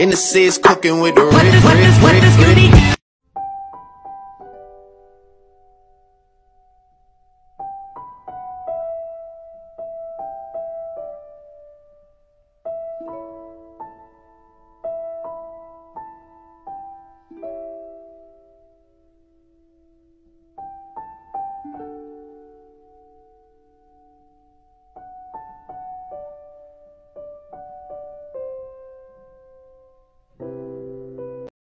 In the seas cooking with the rich, rich, rich, rich.